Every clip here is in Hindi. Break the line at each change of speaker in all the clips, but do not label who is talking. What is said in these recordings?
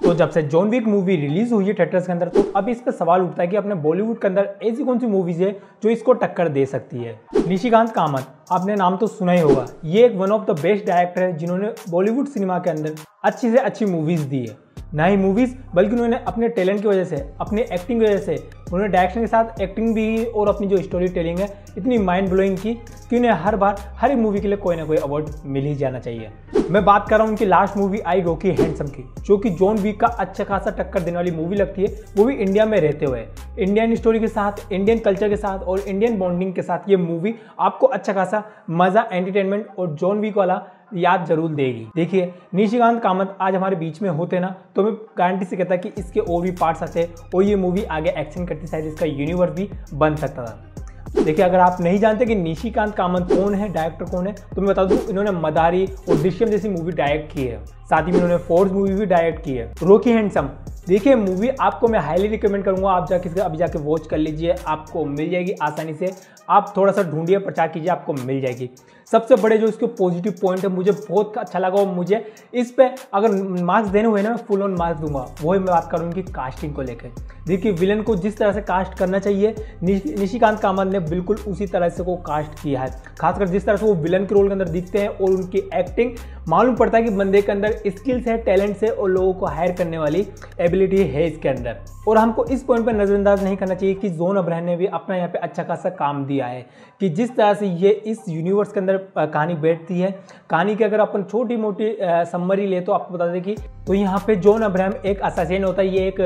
तो जब से जॉन विक मूवी रिलीज़ हुई है थिएटर्स के अंदर तो अब इस पर सवाल उठता है कि अपने बॉलीवुड के अंदर ऐसी कौन सी मूवीज़ है जो इसको टक्कर दे सकती है? निशिकांत कामत, आपने नाम तो सुना ही होगा। ये एक one of the best director है जिन्होंने बॉलीवुड सिनेमा के अंदर अच्छी से अच्छी मूवीज़ दी है। ना ही मूवीज़ बल्कि उन्होंने अपने टैलेंट की वजह से, अपनी एक्टिंग की वजह से, उन्होंने डायरेक्शन के साथ एक्टिंग भी और अपनी जो स्टोरी टेलिंग है, इतनी माइंड ब्लोइंग की कि उन्हें हर बार, हर मूवी के लिए कोई ना कोई अवार्ड मिल ही जाना चाहिए। मैं बात कर रहा हूँ उनकी लास्ट मूवी आई रोकी हैंडसम की, जो कि जॉन वीक का अच्छा खासा टक्कर देने वाली मूवी लगती है। वो भी इंडिया में रहते हुए। इंडियन स्टोरी के साथ इंडियन कल्चर के साथ और इंडियन बॉन्डिंग के साथ ये मूवी आपको अच्छा खासा मज़ा एंटरटेनमेंट और जॉन वीक वाला याद ज़रूर देगी। देखिए, निशिकांत कामत आज हमारे बीच में होते ना तो मैं गारंटी से कहता कि इसके और भी पार्ट्स आते और ये मूवी आगे एक्शन करती, शायद इसका यूनिवर्स भी बन सकता था। देखिए, अगर आप नहीं जानते कि निशिकांत कामत कौन है डायरेक्टर कौन है तो मैं बता दूँ, इन्होंने मदारी और दृश्यम जैसी मूवी डायरेक्ट की है। साथ ही में इन्होंने फोर्स मूवी भी डायरेक्ट की है। रोकी हैंडसम देखिए मूवी आपको मैं हाईली रिकमेंड करूँगा। आप जाके अभी जाके वॉच कर लीजिए, आपको मिल जाएगी आसानी से। आप थोड़ा सा ढूंढिए, प्रचार कीजिए, आपको मिल जाएगी। सबसे बड़े जो इसके पॉजिटिव पॉइंट है, मुझे बहुत अच्छा लगा और मुझे इस पे अगर मार्क्स देने हुए ना, मैं फुल ऑन मार्क्स दूँगा। वही मैं बात करूँ उनकी कास्टिंग को लेकर देखिए विलन को जिस तरह से कास्ट करना चाहिए निशिकांत कामत ने बिल्कुल उसी तरह से को कास्ट किया है। खासकर जिस तरह से वो विलन के रोल के अंदर दिखते हैं और उनकी एक्टिंग मालूम पड़ता है कि बंदे के अंदर स्किल्स है टैलेंट्स है और लोगों को हायर करने वाली एबिलिटी है इसके अंदर। और हमको इस पॉइंट पर नज़रअंदाज नहीं करना चाहिए कि जोन अब्राहम ने भी अपना यहाँ पे अच्छा खासा काम दिया है। कि जिस तरह से ये इस यूनिवर्स के अंदर कहानी बैठती है, कहानी की अगर अपन छोटी मोटी समरी ले तो आपको बता दें कि तो यहाँ पे जॉन अब्राहम एक असासीन होता है, ये एक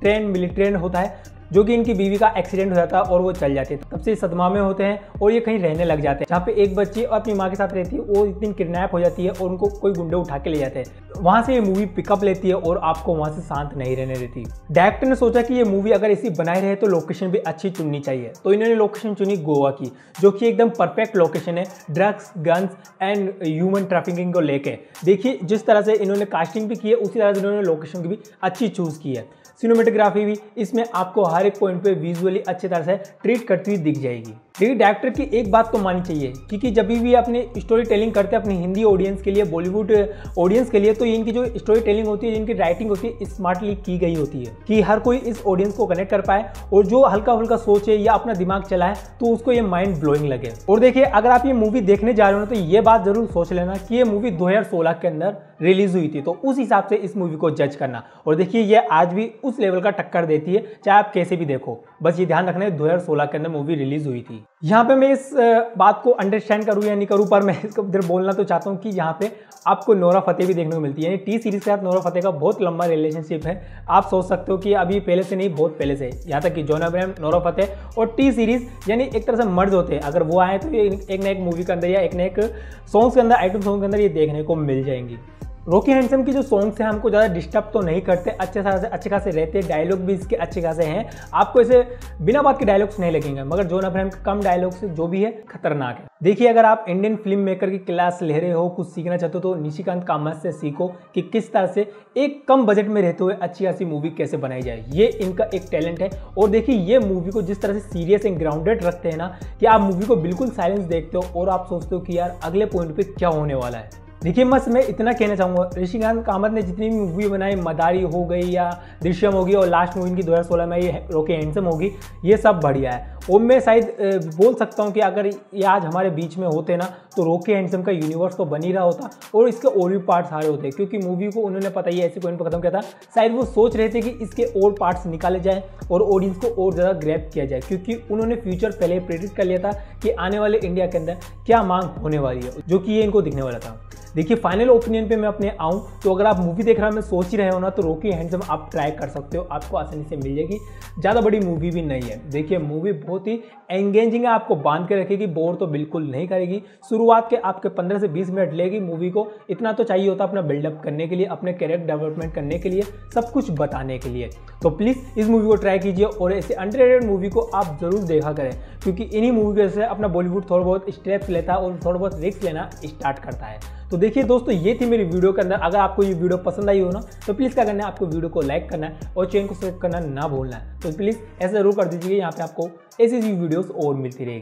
ट्रेन मिलिट्रेन होता है। जो कि इनकी बीवी का एक्सीडेंट हो जाता है और वो चल जाते हैं तब से सदमा में होते हैं और ये कहीं रहने लग जाते हैं। जहाँ पे एक बच्ची और अपनी माँ के साथ रहती है, वो एक दिन किडनैप हो जाती है और उनको कोई गुंडे उठा के ले जाते हैं। वहाँ से ये मूवी पिकअप लेती है और आपको वहाँ से शांत नहीं रहने देती। डायरेक्टर ने सोचा कि ये मूवी अगर इसी बनाई रहे तो लोकेशन भी अच्छी चुननी चाहिए। तो इन्होंने लोकेशन चुनी गोवा की, जो कि एकदम परफेक्ट लोकेशन है। Drugs guns and human trafficking को लेके। देखिए, जिस तरह से इन्होंने कास्टिंग भी की है, उसी तरह से इन्होंने लोकेशन भी अच्छी चूज़ की है। सिनेमेटोग्राफी भी, इसमें आपको हर एक पॉइंट पे विजुअली अच्छी तरह से ट्रीट करती हुई दिख जाएगी। लेकिन डायरेक्टर की एक बात तो माननी चाहिए, क्योंकि जब भी अपनी स्टोरी टेलिंग करते हैं अपनी हिंदी ऑडियंस के लिए बॉलीवुड ऑडियंस के लिए तो इनकी जो स्टोरी टेलिंग होती है, इनकी राइटिंग होती है स्मार्टली की गई होती है, कि हर कोई इस ऑडियंस को कनेक्ट कर पाए, और जो हल्का फुल्का सोचे या अपना दिमाग चलाए तो उसको ये माइंड ब्लोइंग लगे। और देखिए, अगर आप ये मूवी देखने जा रहे हो तो ये बात ज़रूर सोच लेना कि ये मूवी दो हज़ार सोलह के अंदर रिलीज़ हुई थी तो उस हिसाब से इस मूवी को जज करना। और देखिए, ये आज भी उस लेवल का टक्कर देती है, चाहे आप कैसे भी देखो, बस ये ध्यान रखना है 2016 के अंदर मूवी रिलीज़ हुई थी। यहाँ पे मैं इस बात को अंडरस्टैंड करूँ या नहीं करूँ, पर मैं इसको इधर बोलना तो चाहता हूँ कि यहाँ पे आपको नोरा फतेह भी देखने को मिलती है। यानी टी सीरीज़ के साथ नोरा फतेह का बहुत लंबा रिलेशनशिप है। आप सोच सकते हो कि अभी पहले से नहीं, बहुत पहले से यहाँ तक कि जोन अब्राहम नोरा फतेह और टी सीरीज़ यानी एक तरह से मर्ज होते हैं। अगर वो आए तो एक ना एक मूवी के अंदर या एक ना एक सॉन्ग्स के अंदर आइटम सॉन्ग के अंदर ये देखने को मिल जाएँगी। रॉकी हैंडसम की जो सॉन्ग्स हैं, हमको ज़्यादा डिस्टर्ब तो नहीं करते, अच्छे खासे अच्छे खासे रहते डायलॉग भी इसके अच्छे खासे हैं। आपको ऐसे बिना बात के डायलॉग्स नहीं लगेंगे, मगर जोन अब्राहम के कम डायलॉग्स जो भी है, खतरनाक है। देखिए, अगर आप इंडियन फ़िल्म मेकर की क्लास ले रहे हो, कुछ सीखना चाहते हो तो निशिकांत कामत से सीखो कि किस तरह से एक कम बजट में रहते हुए अच्छी खासी मूवी कैसे बनाई जाए। ये इनका एक टैलेंट है। और देखिए, ये मूवी को जिस तरह से सीरियस एंड ग्राउंडेड रखते हैं ना, कि आप मूवी को बिल्कुल साइलेंस देखते हो और आप सोचते हो कि यार, अगले पॉइंट पे क्या होने वाला है। देखिए, बस मैं इतना कहना चाहूँगा, ऋषिकांत कामत ने जितनी भी मूवी बनाई, मदारी हो गई या दृश्यम होगी और लास्ट मूवी इनकी 2016 में ये रोके हैंडसम होगी, ये सब बढ़िया है। और मैं शायद बोल सकता हूँ कि अगर ये आज हमारे बीच में होते ना तो रोके हैंडसम का यूनिवर्स तो बन रहा होता और इसके और भी पार्ट्स सारे होते, क्योंकि मूवी को उन्होंने पता ही ऐसे पॉइंट पर खत्म किया था। शायद वो सोच रहे थे कि इसके और पार्ट्स निकाले जाए और ऑडियंस को और ज़्यादा ग्रैप किया जाए, क्योंकि उन्होंने फ्यूचर पहले प्रेडिक्ट कर लिया था कि आने वाले इंडिया के अंदर क्या मांग होने वाली है, जो कि ये इनको दिखने वाला था। देखिए फाइनल ओपिनियन पे मैं अपने आऊँ तो अगर आप मूवी देख रहे मैं सोच ही रहे हो ना तो रोकी हैंडसम आप ट्राई कर सकते हो, आपको आसानी से मिल जाएगी। ज़्यादा बड़ी मूवी भी नहीं है। देखिए मूवी बहुत ही एंगेजिंग है, आपको बाँध के रखेगी बोर तो बिल्कुल नहीं करेगी। शुरुआत के आपके पंद्रह से बीस मिनट लेगी मूवी को, इतना तो चाहिए होता अपना बिल्डअप करने के लिए, अपने कैरेक्टर डेवलपमेंट करने के लिए, सब कुछ बताने के लिए। तो प्लीज़ इस मूवी को ट्राई कीजिए और ऐसे अंडर मूवी को आप ज़रूर देखा करें, क्योंकि इन्हीं मूवी से अपना बॉलीवुड थोड़ा बहुत स्टेप्स लेता है और थोड़ा बहुत रिस्क लेना स्टार्ट करता है। तो देखिए दोस्तों, ये थी मेरी वीडियो के अंदर। अगर आपको ये वीडियो पसंद आई हो ना तो प्लीज़ क्या करना है, आपको वीडियो को लाइक करना है और चैनल को सब्सक्राइब करना ना भूलना है। तो प्लीज़ ऐसा ज़रूर कर दीजिए यहाँ पे आपको ऐसी ऐसी वीडियोस और मिलती रहेगी।